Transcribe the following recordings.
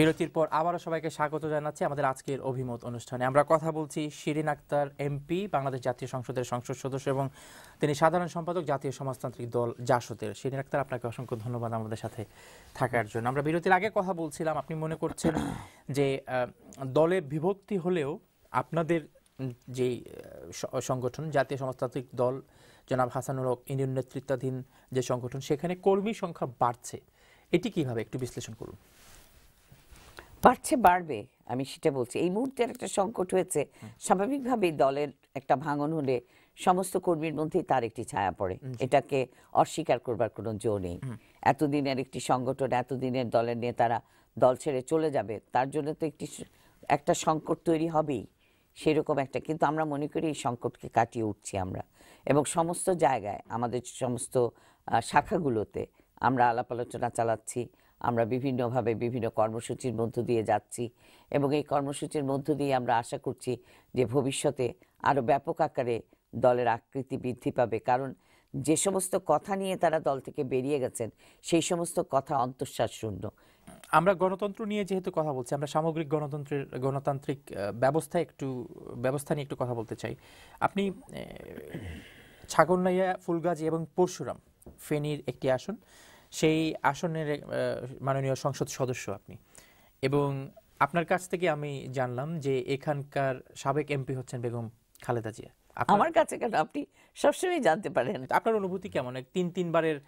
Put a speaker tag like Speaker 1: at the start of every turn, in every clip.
Speaker 1: বিরতির পর আবারও সবাইকে স্বাগত জানাচ্ছি আমাদের আজকের অভিমত অনুষ্ঠানে। আমরা কথা বলছি শিরিন আক্তার এমপি, বাংলাদেশ জাতীয় সংসদের সংসদ সদস্য এবং তিনি সাধারণ সম্পাদক জাতীয় সমাজতান্ত্রিক দল জাসদের। শিরিন আক্তার, আপনাকে অসংখ্য ধন্যবাদ আমাদের সাথে থাকার জন্য। আমরা বিরতির আগে কথা বলছিলাম, আপনি মনে করছেন যে দলে বিভক্তি হলেও আপনাদের যেই সংগঠন, জাতীয় সমাজতান্ত্রিক দল, জনাব হাসানুল হক, ইন্ডিয়ান নেতৃত্বাধীন যে সংগঠন, সেখানে কর্মী সংখ্যা বাড়ছে। এটি কীভাবে? একটু বিশ্লেষণ করুন।
Speaker 2: বাড়ছে বাড়বে আমি সেটা বলছি। এই মুহূর্তে একটা সংকট হয়েছে। স্বাভাবিকভাবেই দলের একটা ভাঙন হলে সমস্ত কর্মীর মধ্যেই তার একটি ছায়া পড়ে। এটাকে অস্বীকার করবার কোনো জো নেই। এতদিনের একটি সংগঠন এতদিনের দলের নেতারা দল ছেড়ে চলে যাবে তার জন্য তো একটি একটা সংকট তৈরি হবেই সেরকম একটা। কিন্তু আমরা মনে করি এই সংকটকে কাটিয়ে উঠছি আমরা। এবং সমস্ত জায়গায় আমাদের সমস্ত শাখাগুলোতে আমরা আলাপ আলোচনা চালাচ্ছি। আমরা বিভিন্নভাবে বিভিন্ন কর্মসূচির মধ্য দিয়ে যাচ্ছি এবং এই কর্মসূচির মধ্য দিয়ে আমরা আশা করছি যে ভবিষ্যতে আরও ব্যাপক আকারে দলের আকৃতি বৃদ্ধি পাবে। কারণ যে সমস্ত কথা নিয়ে তারা দল থেকে বেরিয়ে গেছেন, সেই সমস্ত কথা অন্তঃশ্বাস শূন্য।
Speaker 1: আমরা গণতন্ত্র নিয়ে যেহেতু কথা বলছি, আমরা সামগ্রিক গণতন্ত্রের, গণতান্ত্রিক ব্যবস্থা একটু, ব্যবস্থা নিয়ে একটু কথা বলতে চাই। আপনি ছাগলনাইয়া, ফুলগাজী এবং পরশুরাম ফেনীর একটি আসন সেই আসনের মাননীয় সংসদ সদস্য আপনি। এবং আপনার কাছ থেকে আমি জানলাম যে এখানকার সাবেক এমপি হচ্ছেন বেগম খালেদা জিয়া।
Speaker 2: আমার কাছে কেন? আপনি সবসময় জানতে পারেন।
Speaker 1: আপনার অনুভূতি কেমন? তিন তিনবারের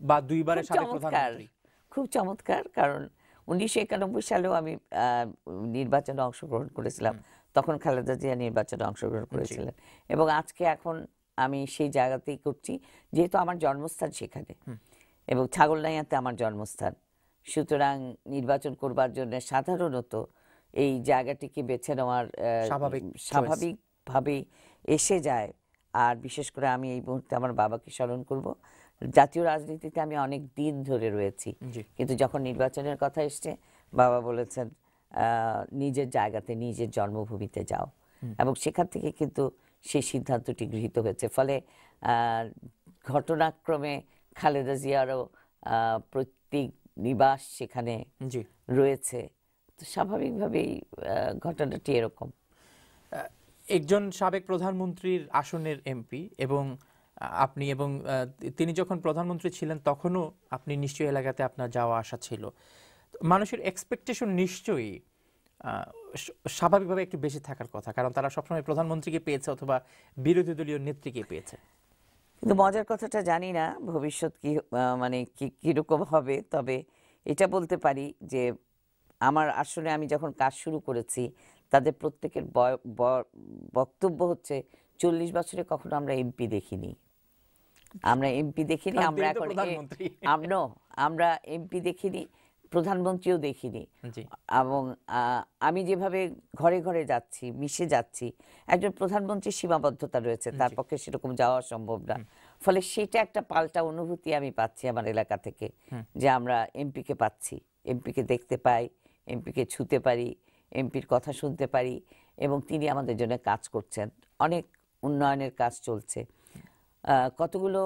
Speaker 1: বা দুইবারের সাবেক প্রধানমন্ত্রী।
Speaker 2: খুব চমৎকার কারণ উনিশশো একানব্বই সালেও আমি আহ, নির্বাচনে অংশগ্রহণ করেছিলাম। তখন খালেদা জিয়া নির্বাচনে অংশগ্রহণ করেছিলেন। এবং আজকে এখন আমি সেই জায়গাতেই করছি যেহেতু আমার জন্মস্থান সেখানে। এবং ছাগলনাইয়াতে আমার জন্মস্থান। সুতরাং নির্বাচন করবার জন্য সাধারণত এই জায়গাটিকে বেছে নেওয়ার
Speaker 1: স্বাভাবিক choice।
Speaker 2: স্বাভাবিকভাবেই এসে যায়। আর বিশেষ করে আমি এই মুহূর্তে আমার বাবাকে স্মরণ করব। জাতীয় রাজনীতিতে আমি অনেক দিন ধরে রয়েছি। কিন্তু যখন নির্বাচনের কথা এসছে বাবা বলেছেন নিজের জায়গাতে নিজের জন্মভূমিতে যাও। এবং সেখান থেকে কিন্তু সেই সিদ্ধান্তটি গৃহীত হয়েছে। ফলে ঘটনাক্রমে খালেদা জিয়ারও প্রত্যেক নিবাস সেখানে
Speaker 1: জি।
Speaker 2: রয়েছে। তো স্বাভাবিকভাবেই ঘটনাটি এরকম।
Speaker 1: একজন সাবেক প্রধানমন্ত্রীর আসনের এমপি এবং আপনি এবং তিনি যখন প্রধানমন্ত্রী ছিলেন তখনও আপনি নিশ্চয়ই এলাকাতে আপনার যাওয়া আসা ছিল। মানুষের এক্সপেকটেশন নিশ্চয়ই স্বাভাবিকভাবে একটু বেশি থাকার কথা। কারণ তারা সবসময় প্রধানমন্ত্রীকে পেয়েছে অথবা বিরোধী দলীয় নেত্রীকে পেয়েছে।
Speaker 2: কিন্তু মজার কথাটা জানি না ভবিষ্যৎ কি মানে কি কীরকম হবে। তবে এটা বলতে পারি যে আমার আসলে আমি যখন কাজ শুরু করেছি তাদের প্রত্যেকের বয়- ব- বক্তব্য হচ্ছে চল্লিশ বছরে কখনো আমরা এমপি দেখিনি। আমরা এমপি দেখিনি আমরা এখন আমরা এমপি দেখিনি। প্রধানমন্ত্রীও দেখিনি। এবং আমি যেভাবে ঘরে ঘরে যাচ্ছি মিশে যাচ্ছি একজন প্রধানমন্ত্রীর সীমাবদ্ধতা রয়েছে তার পক্ষে সেরকম যাওয়া সম্ভব না। ফলে সেটা একটা পাল্টা অনুভূতি আমি পাচ্ছি আমার এলাকা থেকে যে আমরা এমপিকে পাচ্ছি। এমপিকে দেখতে পাই এমপিকে ছুতে পারি এমপির কথা শুনতে পারি এবং তিনি আমাদের জন্য কাজ করছেন। অনেক উন্নয়নের কাজ চলছে। কতগুলো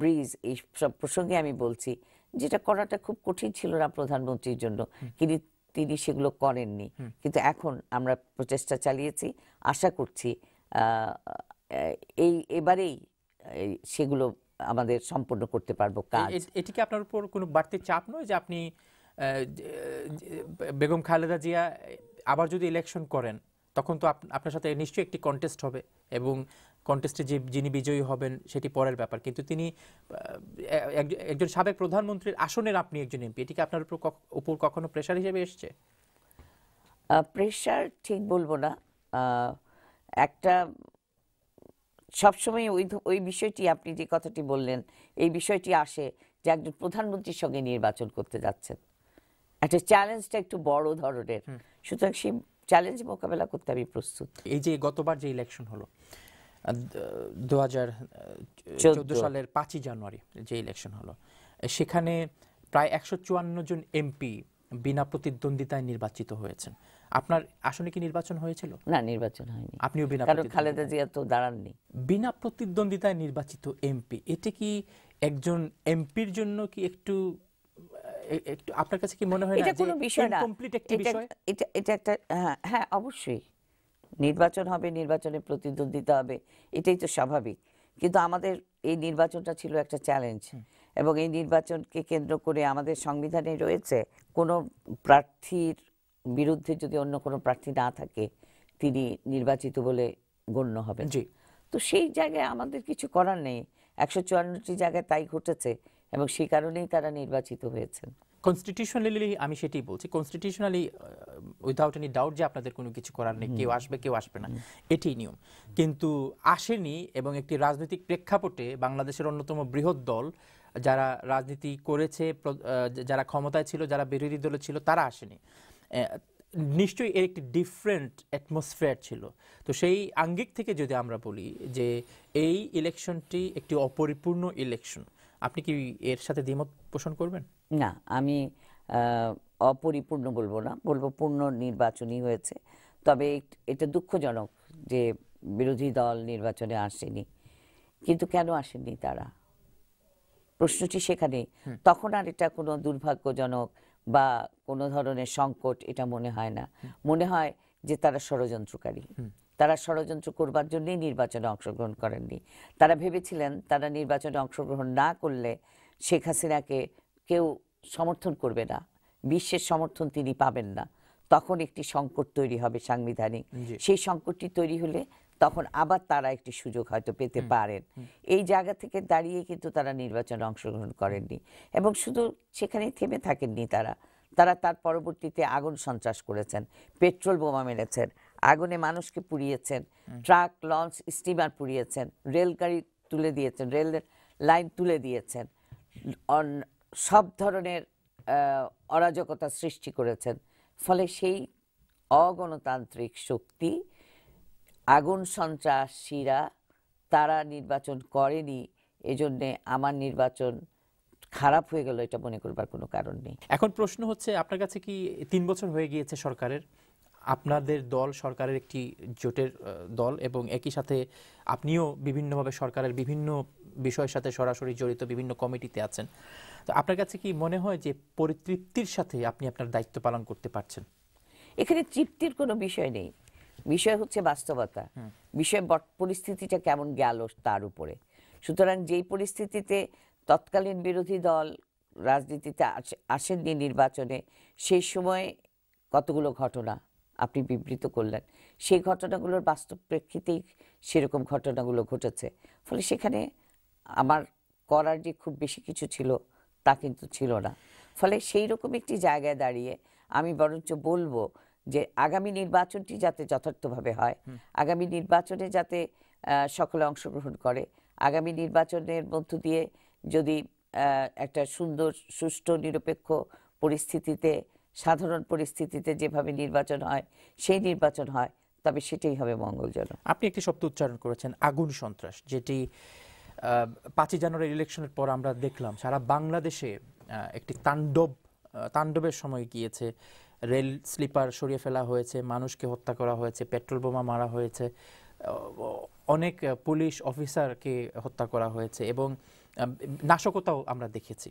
Speaker 2: ব্রিজ এই সব প্রসঙ্গে আমি বলছি যেটা করাটা খুব কঠিন ছিল না প্রধানমন্ত্রীর জন্য। কিন্তু তিনি সেগুলো করেননি। কিন্তু এখন আমরা প্রচেষ্টা চালিয়েছি আশা করছি এই এবারেই সেগুলো আমাদের সম্পন্ন করতে পারব কাজ।
Speaker 1: এটি কি আপনার উপর কোনো বাড়তি চাপ নয় যে আপনি বেগম খালেদা জিয়া আবার যদি ইলেকশন করেন? তখন তো আপ- আপনার সাথে নিশ্চয়ই একটি কন্টেস্ট হবে এবং কন্টেস্টে যে যিনি বিজয়ী হবেন সেটি পরের ব্যাপার। কিন্তু তিনি একজন সাবেক প্রধানমন্ত্রীর আসনের আপনি একজন এমপি এটি কি আপনার উপর উপর কখনো প্রেশার হিসেবে এসছে?
Speaker 2: প্রেশার ঠিক বলব না। একটা সবসময় ওই ওই বিষয়টি আপনি যে কথাটি বললেন এই বিষয়টি আসে যে একজন প্রধানমন্ত্রীর সঙ্গে নির্বাচন করতে যাচ্ছেন। একটা চ্যালেঞ্জটা একটু বড় ধরনের। সুতরাং সেই চ্যালেঞ্জ মোকাবেলা করতে আমি প্রস্তুত।
Speaker 1: এই যে গতবার যে ইলেকশন হলো দু হাজার সালের পাঁচই জানুয়ারি যে ইলেকশন হলো সেখানে প্রায় একশো চুয়ান্ন জন এমপি বিনা প্রতিদ্বন্দ্বিতায় নির্বাচিত হয়েছেন। আপনার আসনে কি নির্বাচন হয়েছিল?
Speaker 2: না নির্বাচন হয়নি।
Speaker 1: আপনিও বিনা
Speaker 2: কারণ খালেদা জিয়া তো দাঁড়াননি
Speaker 1: বিনা প্রতিদ্বন্দ্বিতায় নির্বাচিত এমপি এটা কি একজন এমপির জন্য কি একটু একটু আপনার কাছে কি মনে হয়
Speaker 2: এটা কোনো বিষয় না।
Speaker 1: incomplete একটি বিষয়?
Speaker 2: এটা এটা একটা হ্যাঁ, হ্যাঁ অবশ্যই। নির্বাচন হবে নির্বাচনে প্রতিদ্বন্দ্বিতা হবে এটাই তো স্বাভাবিক। কিন্তু আমাদের এই নির্বাচনটা ছিল একটা চ্যালেঞ্জ এবং এই নির্বাচনকে কেন্দ্র করে আমাদের সংবিধানে রয়েছে কোনো প্রার্থীর বিরুদ্ধে যদি অন্য কোনো প্রার্থী না থাকে তিনি নির্বাচিত বলে গণ্য হবেন
Speaker 1: জি।
Speaker 2: তো সেই জায়গায় আমাদের কিছু করার নেই। একশো চুয়ান্নটি জায়গায় তাই ঘটেছে। এবং সেই কারণেই তারা নির্বাচিত হয়েছেন।
Speaker 1: কনস্টিটিউশনালি আমি সেটাই বলছি কনস্টিটিউশনালি উইদাউট এনি ডাউট যে আপনাদের কোনো কিছু করার নেই কেউ আসবে কেউ আসবে না। এটাই নিয়ম। কিন্তু আসেনি এবং একটি রাজনৈতিক প্রেক্ষাপটে বাংলাদেশের অন্যতম বৃহৎ দল যারা রাজনীতি করেছে যারা ক্ষমতায় ছিল যারা বিরোধী দলে ছিল তারা আসেনি। নিশ্চয়ই এর একটি ডিফারেন্ট অ্যাটমসফিয়ার ছিল। তো সেই আঙ্গিক থেকে যদি আমরা বলি যে এই ইলেকশনটি একটি অপরিপূর্ণ ইলেকশন আপনি কি এর সাথে দ্বিমত পোষণ করবেন?
Speaker 2: না আমি অপরিপূর্ণ বলব না বলব পূর্ণ নির্বাচনই হয়েছে। তবে এটা দুঃখজনক যে বিরোধী দল নির্বাচনে আসেনি। কিন্তু কেন আসেননি তারা? প্রশ্নটি সেখানে। তখন আর এটা কোনো দুর্ভাগ্যজনক বা কোনো ধরনের সংকট এটা মনে হয় না। মনে হয় যে তারা ষড়যন্ত্রকারী। তারা ষড়যন্ত্র করবার জন্যই নির্বাচনে অংশগ্রহণ করেননি। তারা ভেবেছিলেন তারা নির্বাচনে অংশগ্রহণ না করলে শেখ হাসিনাকে কেউ সমর্থন করবে না বিশ্বের সমর্থন তিনি পাবেন না। তখন একটি সংকট তৈরি হবে সাংবিধানিক। সেই সংকটটি তৈরি হলে তখন আবার তারা একটি সুযোগ হয়তো পেতে পারেন। এই জায়গা থেকে দাঁড়িয়ে কিন্তু তারা নির্বাচনে অংশগ্রহণ করেননি এবং শুধু সেখানেই থেমে থাকেননি তারা। তারা তার পরবর্তীতে আগুন সন্ত্রাস করেছেন পেট্রোল বোমা মেরেছেন আগুনে মানুষকে পুড়িয়েছেন। ট্রাক লঞ্চ স্টিমার পুড়িয়েছেন। রেলগাড়ি তুলে দিয়েছেন রেল লাইন তুলে দিয়েছেন। সব ধরনের অরাজকতা সৃষ্টি করেছেন। ফলে সেই অগণতান্ত্রিক শক্তি আগুন সন্ত্রাসীরা তারা নির্বাচন করেনি এজন্যে আমার নির্বাচন খারাপ হয়ে গেল এটা মনে করবার কোনো কারণ নেই।
Speaker 1: এখন প্রশ্ন হচ্ছে আপনার কাছে কি তিন বছর হয়ে গিয়েছে সরকারের? আপনাদের দল সরকারের একটি জোটের দল এবং একই সাথে আপনিও বিভিন্নভাবে সরকারের বিভিন্ন বিষয়ের সাথে সরাসরি জড়িত বিভিন্ন কমিটিতে আছেন। তো আপনার কাছে কি মনে হয় যে পরিতৃপ্তির সাথে আপনি আপনার দায়িত্ব পালন করতে পারছেন?
Speaker 2: এখানে তৃপ্তির কোনো বিষয় নেই। বিষয় হচ্ছে বাস্তবতা। বিষয় পরিস্থিতিটা কেমন গেল তার উপরে। সুতরাং যেই পরিস্থিতিতে তৎকালীন বিরোধী দল রাজনীতিতে আস- আসেননি নির্বাচনে সেই সময় কতগুলো ঘটনা আপনি বিবৃত করলেন। সেই ঘটনাগুলোর বাস্তব প্রেক্ষিতেই সেরকম ঘটনাগুলো ঘটেছে। ফলে সেখানে আমার করার যে খুব বেশি কিছু ছিল তা কিন্তু ছিল না। ফলে সেই রকম একটি জায়গায় দাঁড়িয়ে আমি বরঞ্চ বলব যে আগামী নির্বাচনটি যাতে যথার্থভাবে হয় আগামী নির্বাচনে যাতে সকলে অংশগ্রহণ করে আগামী নির্বাচনের মধ্য দিয়ে যদি একটা সুন্দর সুষ্ঠু নিরপেক্ষ পরিস্থিতিতে সাধারণ পরিস্থিতিতে যেভাবে নির্বাচন হয়, সেই নির্বাচন হয়, তবে সেটাই হবে মঙ্গলজনক।
Speaker 1: আপনি একটি শব্দ উচ্চারণ করেছেন, আগুন সন্ত্রাস, যেটি পাঁচই জানুয়ারি ইলেকশনের পর আমরা দেখলাম সারা বাংলাদেশে একটি তাণ্ডব তাণ্ডবের সময় গিয়েছে। রেল স্লিপার সরিয়ে ফেলা হয়েছে, মানুষকে হত্যা করা হয়েছে, পেট্রোল বোমা মারা হয়েছে অনেক পুলিশ অফিসারকে হত্যা করা হয়েছে এবং নাশকতাও আমরা দেখেছি।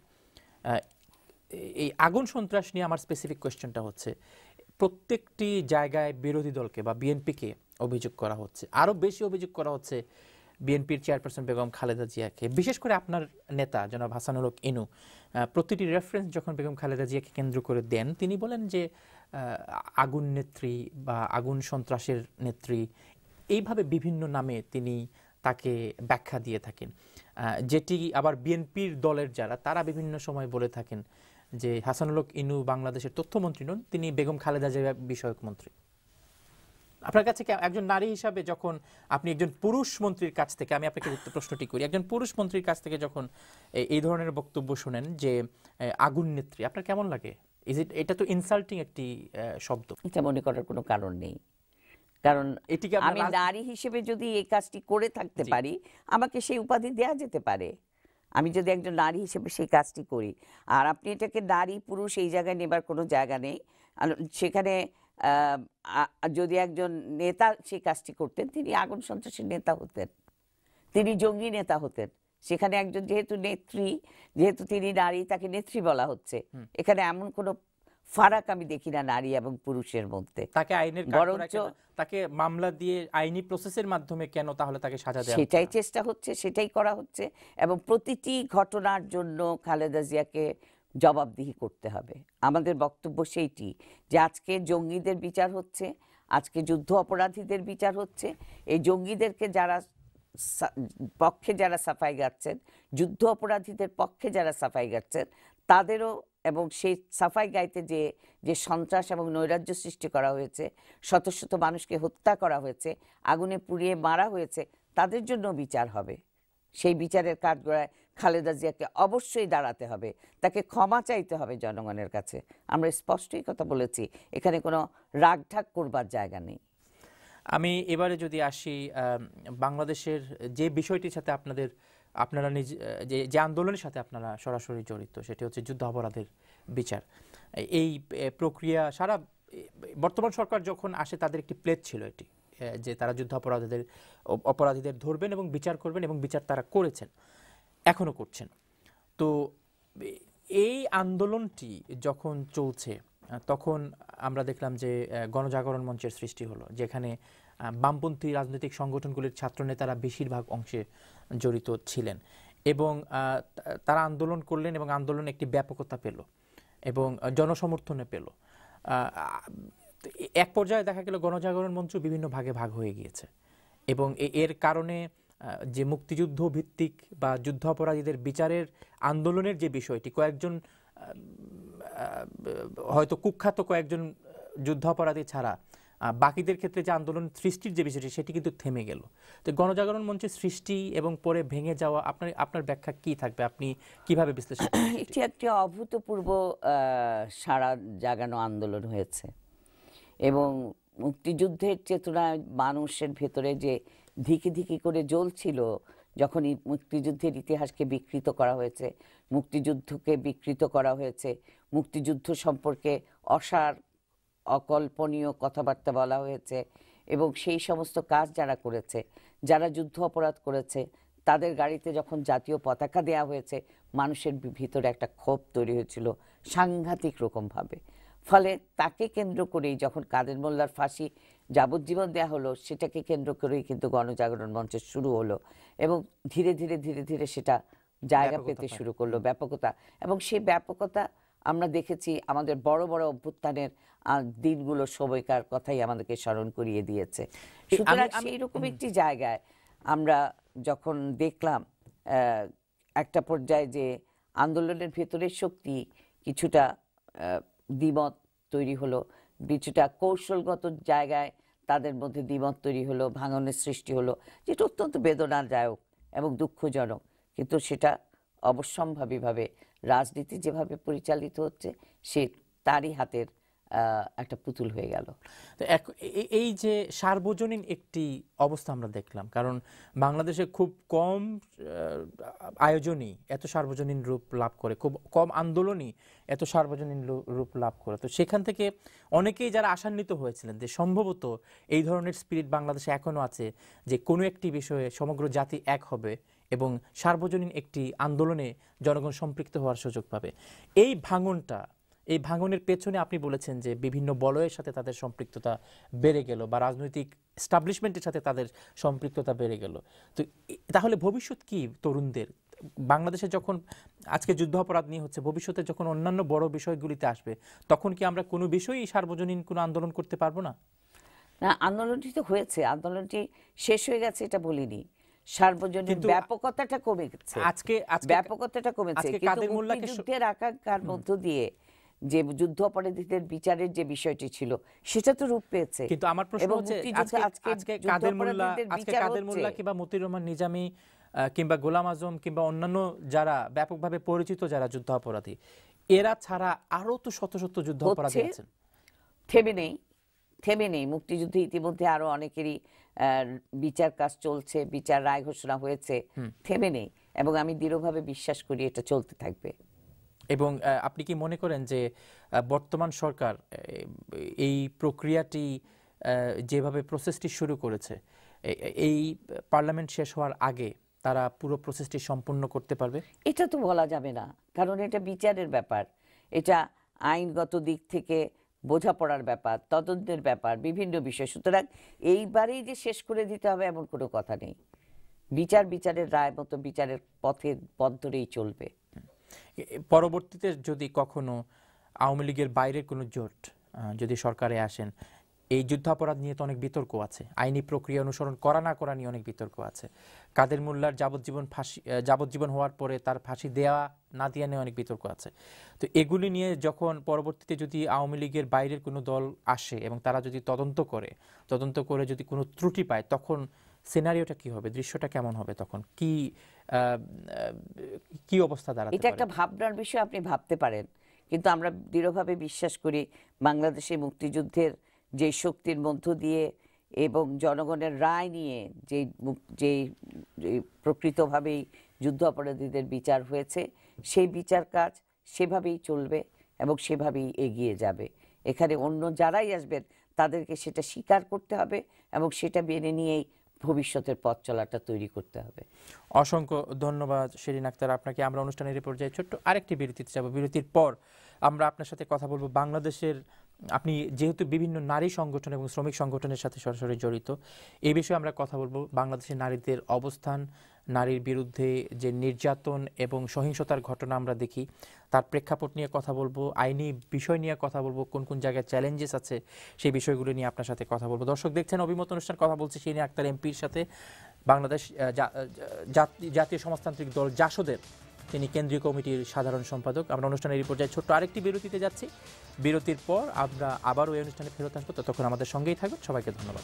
Speaker 1: এই আগুন সন্ত্রাস নিয়ে আমার স্পেসিফিক কোয়েশ্চেনটা হচ্ছে, প্রত্যেকটি জায়গায় বিরোধী দলকে বা বিএনপিকে অভিযোগ করা হচ্ছে। আরও বেশি অভিযোগ করা হচ্ছে বিএনপির চেয়ারপারসন বেগম খালেদা জিয়াকে। বিশেষ করে আপনার নেতা জনাব হাসানুল হক ইনু প্রতিটি রেফারেন্স যখন বেগম খালেদা জিয়াকে কেন্দ্র করে দেন, তিনি বলেন যে আগুন নেত্রী বা আগুন সন্ত্রাসের নেত্রী, এইভাবে বিভিন্ন নামে তিনি তাকে ব্যাখ্যা দিয়ে থাকেন। যেটি আবার বিএনপির দলের যারা, তারা বিভিন্ন সময় বলে থাকেন যে হাসানুল হক ইনু বাংলাদেশের তথ্যমন্ত্রী নন তিনি বেগম খালেদা জিয়া বিষয়ক মন্ত্রী। আপনার কাছে কি একজন নারী হিসাবে যখন আপনি একজন পুরুষ মন্ত্রীর কাছ থেকে আমি আপনাকে প্রশ্নটি করি একজন পুরুষ মন্ত্রীর কাছ থেকে যখন এই ধরনের বক্তব্য শুনেন যে আগুন নেত্রী আপনার কেমন লাগে? ইজ ইট এটা তো ইনসাল্টিং একটি শব্দ।
Speaker 2: এটা মনে করার কোনো কারণ নেই। কারণ
Speaker 1: এটিকে
Speaker 2: আমি নারী হিসেবে যদি এই কাজটি করে থাকতে পারি আমাকে সেই উপাধি দেয়া যেতে পারে। আমি যদি একজন নারী হিসেবে সেই কাজটি করি আর আপনি এটাকে নারী পুরুষ এই জায়গায় নেবার কোনো জায়গা নেই সেখানে আহ, যদি একজন নেতা সেই কাজটি করতেন তিনি আগুন সন্ত্রাসের নেতা হতেন তিনি জঙ্গি নেতা হতেন। সেখানে একজন যেহেতু নেত্রী যেহেতু তিনি নারী তাকে নেত্রী বলা হচ্ছে। এখানে এমন কোনো ফারাক আমি দেখি না নারী এবং পুরুষের মধ্যে।
Speaker 1: তাকে আইনের
Speaker 2: বরঞ্চ-
Speaker 1: তাকে মামলা দিয়ে আইনি প্রসেসের মাধ্যমে কেন তাহলে তাকে সাজা দেওয়া
Speaker 2: সেটাই চেষ্টা হচ্ছে সেটাই করা হচ্ছে এবং প্রতিটি ঘটনার জন্য খালেদা জিয়াকে জবাবদিহি করতে হবে। আমাদের বক্তব্য সেইটি যে আজকে জঙ্গিদের বিচার হচ্ছে আজকে যুদ্ধ অপরাধীদের বিচার হচ্ছে। এই জঙ্গিদেরকে যারা পক্ষে যারা সাফাই গাচ্ছেন যুদ্ধ অপরাধীদের পক্ষে যারা সাফাই গাচ্ছেন তাদেরও এবং সেই সাফাই গাইতে যে যে সন্ত্রাস এবং নৈরাজ্য সৃষ্টি করা হয়েছে, শত শত মানুষকে হত্যা করা হয়েছে, আগুনে পুড়িয়ে মারা হয়েছে, তাদের জন্য বিচার হবে। সেই বিচারের কাঠগড়ায় খালেদা জিয়াকে অবশ্যই দাঁড়াতে হবে। তাকে ক্ষমা চাইতে হবে জনগণের কাছে। আমরা স্পষ্টই কথা বলেছি, এখানে কোনো রাগঢাক করবার জায়গা নেই।
Speaker 1: আমি এবারে যদি আসি বাংলাদেশের যে বিষয়টির সাথে আপনাদের আপনারা নিজ যে যে আন্দোলনের সাথে আপনারা সরাসরি জড়িত, সেটি হচ্ছে যুদ্ধ অপরাধের বিচার। এই প্রক্রিয়া সারা বর্তমান সরকার যখন আসে, তাদের একটি প্লেট ছিল এটি যে তারা যুদ্ধ অপরাধীদের অপরাধীদের ধরবেন এবং বিচার করবেন এবং বিচার তারা করেছেন, এখনও করছেন। তো এই আন্দোলনটি যখন চলছে, তখন আমরা দেখলাম যে গণজাগরণ মঞ্চের সৃষ্টি হলো, যেখানে বামপন্থী রাজনৈতিক সংগঠনগুলির ছাত্রনেতারা বেশিরভাগ অংশে জড়িত ছিলেন এবং তারা আন্দোলন করলেন এবং আন্দোলন একটি ব্যাপকতা পেল এবং জনসমর্থনে পেল। এক পর্যায়ে দেখা গেল গণজাগরণ মঞ্চ বিভিন্ন ভাগে ভাগ হয়ে গিয়েছে এবং এর কারণে যে মুক্তিযুদ্ধ ভিত্তিক বা যুদ্ধ অপরাধীদের বিচারের আন্দোলনের যে বিষয়টি কয়েকজন হয়তো কুখ্যাত কয়েকজন আহ, যুদ্ধ অপরাধী ছাড়া বাকিদের ক্ষেত্রে যে আন্দোলন সৃষ্টির যে বিষয়টি, সেটি কিন্তু থেমে গেল। তো গণজাগরণ মঞ্চের সৃষ্টি এবং পরে ভেঙে যাওয়া, আপনার আপনার ব্যাখ্যা কি থাকবে? আপনি কীভাবে বিশ্লেষণ
Speaker 2: এটি? একটি অভূতপূর্ব সারা জাগানো আন্দোলন হয়েছে। এবং মুক্তিযুদ্ধের চেতনায় মানুষের ভেতরে যে ধিকি ধিকি করে জ্বলছিল যখন মুক্তিযুদ্ধের ইতিহাসকে বিকৃত করা হয়েছে, মুক্তিযুদ্ধকে বিকৃত করা হয়েছে, মুক্তিযুদ্ধ সম্পর্কে অসার অকল্পনীয় কথাবার্তা বলা হয়েছে এবং সেই সমস্ত কাজ যারা করেছে যারা যুদ্ধ অপরাধ করেছে তাদের গাড়িতে যখন জাতীয় পতাকা দেয়া হয়েছে মানুষের ভিতরে একটা ক্ষোভ তৈরি হয়েছিল সাংঘাতিক রকমভাবে। ফলে তাকে কেন্দ্র করেই যখন কাদের মোল্লার ফাঁসি যাবজ্জীবন দেওয়া হলো সেটাকে কেন্দ্র করেই কিন্তু গণজাগরণ মঞ্চের শুরু হলো এবং ধীরে ধীরে ধীরে ধীরে সেটা জায়গা পেতে শুরু করল ব্যাপকতা এবং সেই ব্যাপকতা আমরা দেখেছি আমাদের বড় বড় অভ্যুত্থানের দিনগুলো সময়কার কথাই আমাদেরকে স্মরণ করিয়ে দিয়েছে।
Speaker 1: আমি-
Speaker 2: সুতরাং
Speaker 1: আমি-
Speaker 2: সেই একটি জায়গায় আমরা যখন দেখলাম একটা পর্যায়ে যে আন্দোলনের ভেতরের শক্তি কিছুটা দ্বিমত তৈরি হলো কিছুটা কৌশলগত জায়গায় তাদের মধ্যে দ্বিমত তৈরি হলো ভাঙনের সৃষ্টি হলো যেটা অত্যন্ত বেদনাদায়ক এবং দুঃখজনক। কিন্তু সেটা অবশ্যম্ভাবীভাবে রাজনীতি যেভাবে পরিচালিত হচ্ছে, সে তারই হাতের একটা পুতুল হয়ে গেল।
Speaker 1: এই যে সার্বজনীন একটি অবস্থা আমরা দেখলাম, কারণ বাংলাদেশে খুব কম আয়োজনই এত সার্বজনীন রূপ লাভ করে, খুব কম আন্দোলনই এত সার্বজনীন রূপ লাভ করে। তো সেখান থেকে অনেকেই যারা আশান্বিত হয়েছিলেন যে সম্ভবত এই ধরনের স্পিরিট বাংলাদেশে এখনও আছে, যে কোনো একটি বিষয়ে সমগ্র জাতি এক হবে এবং সার্বজনীন একটি আন্দোলনে জনগণ সম্পৃক্ত হওয়ার সুযোগ পাবে। এই ভাঙনটা, এই ভাঙনের পেছনে আপনি বলেছেন যে বিভিন্ন বলয়ের সাথে তাদের সম্পৃক্ততা বেড়ে গেল বা রাজনৈতিক স্টাবলিশমেন্টের সাথে তাদের সম্পৃক্ততা বেড়ে গেল। তো তাহলে ভবিষ্যৎ কি তরুণদের? বাংলাদেশে যখন আজকে যুদ্ধ অপরাধ নিয়ে হচ্ছে, ভবিষ্যতে যখন অন্যান্য বড় বিষয়গুলিতে আসবে, তখন কি আমরা কোনো বিষয়ই সার্বজনীন কোনো আন্দোলন করতে পারব না?
Speaker 2: না, আন্দোলনটি তো হয়েছে, আন্দোলনটি শেষ হয়ে গেছে, এটা বলিনি। সার্বজনীন
Speaker 1: কিন্তু
Speaker 2: ব্যাপকতা কমে গেছে
Speaker 1: আজকে
Speaker 2: ব্যাপকতাটা কমেছে। মুক্তিযুদ্ধের আকাঙ্ক্ষার মধ্য দিয়ে যে যুদ্ধ অপরাধীদের বিচারের যে বিষয়টি ছিল সেটা তো রূপ পেয়েছে।
Speaker 1: কিন্তু আমার প্রশ্ন হচ্ছে আজকে কাদের মোল্লা আজকে কাদের মোল্লা কিংবা মতিউর রহমান নিজামী কিংবা গোলাম আজম কিংবা অন্যান্য যারা ব্যাপকভাবে পরিচিত যারা যুদ্ধ অপরাধী এরা ছাড়া আরও তো শত শত যুদ্ধ অপরাধী। আছেন।
Speaker 2: থেমে নেই। থেমে নেই। মুক্তিযুদ্ধে ইতিমধ্যে আরও অনেকেরই বিচার কাজ চলছে বিচার রায় ঘোষণা হয়েছে থেমে নেই এবং আমি দৃঢ়ভাবে বিশ্বাস করি এটা চলতে থাকবে।
Speaker 1: এবং আপনি কি মনে করেন যে বর্তমান সরকার এই প্রক্রিয়াটি যেভাবে প্রসেসটি শুরু করেছে এই পার্লামেন্ট শেষ হওয়ার আগে তারা পুরো প্রসেসটি সম্পূর্ণ করতে পারবে?
Speaker 2: এটা তো বলা যাবে না কারণ এটা বিচারের ব্যাপার। এটা আইনগত দিক থেকে বোঝাপড়ার ব্যাপার, তদন্তের ব্যাপার, বিভিন্ন বিষয়। সুতরাং এইবারেই যে শেষ করে দিতে হবে এমন কোনো কথা নেই। বিচার বিচারের রায় মতো বিচারের পথে পথ ধরেই চলবে।
Speaker 1: পরবর্তীতে যদি কখনো আওয়ামী লীগের বাইরের কোনো জোট যদি সরকারে আসেন, এই যুদ্ধাপরাধ নিয়ে তো অনেক বিতর্ক আছে। আইনি প্রক্রিয়া অনুসরণ করা না করা নিয়ে অনেক বিতর্ক আছে। কাদের মোল্লার যাবজ্জীবন ফাঁসি যাবজ্জীবন হওয়ার পরে তার ফাঁসি দেওয়া না দেওয়া নিয়ে অনেক বিতর্ক আছে। তো এগুলি নিয়ে যখন পরবর্তীতে যদি আওয়ামী লীগের বাইরের কোনো দল আসে এবং তারা যদি তদন্ত করে তদন্ত করে যদি কোনো ত্রুটি পায় তখন সিনারিওটা কি হবে? দৃশ্যটা কেমন হবে তখন? কি কি অবস্থা দাঁড়াতে
Speaker 2: এটা একটা ভাবনার বিষয় আপনি ভাবতে পারেন। কিন্তু আমরা দৃঢ়ভাবে বিশ্বাস করি বাংলাদেশে মুক্তিযুদ্ধের যে শক্তির মধ্য দিয়ে এবং জনগণের রায় নিয়ে যে যে প্রকৃতভাবেই যুদ্ধ অপরাধীদের বিচার হয়েছে, সেই বিচার কাজ সেভাবেই চলবে এবং সেভাবেই এগিয়ে যাবে। এখানে অন্য যারাই আসবেন, তাদেরকে সেটা স্বীকার করতে হবে এবং সেটা মেনে নিয়েই ভবিষ্যতের পথ চলাটা তৈরি করতে হবে।
Speaker 1: অসংখ্য ধন্যবাদ, শিরিন আক্তার। আপনাকে আমরা অনুষ্ঠানের পর্যায়ে ছোট্ট আরেকটি বিরতিতে যাব। বিরতির পর আমরা আপনার সাথে কথা বলব বাংলাদেশের আপনি যেহেতু বিভিন্ন নারী সংগঠন এবং শ্রমিক সংগঠনের সাথে সরাসরি জড়িত এই বিষয়ে আমরা কথা বলব বাংলাদেশের নারীদের অবস্থান, নারীর বিরুদ্ধে যে নির্যাতন এবং সহিংসতার ঘটনা আমরা দেখি, তার প্রেক্ষাপট নিয়ে কথা বলব, আইনি বিষয় নিয়ে কথা বলব, কোন কোন জায়গায় চ্যালেঞ্জেস আছে সেই বিষয়গুলো নিয়ে আপনার সাথে কথা বলব। দর্শক দেখছেন, অভিমত অনুষ্ঠান কথা বলছি নিয়ে আক্তার এমপির সাথে বাংলাদেশ জাতীয় সমাজতান্ত্রিক দল জাসদের। তিনি কেন্দ্রীয় কমিটির সাধারণ সম্পাদক। আমরা অনুষ্ঠানের এই পর্যায়ে ছোট্ট আরেকটি বিরতিতে যাচ্ছি। বিরতির পর আমরা আবারও এই অনুষ্ঠানে ফেরত আসব। ততক্ষণ আমাদের সঙ্গেই থাকবেন সবাইকে ধন্যবাদ।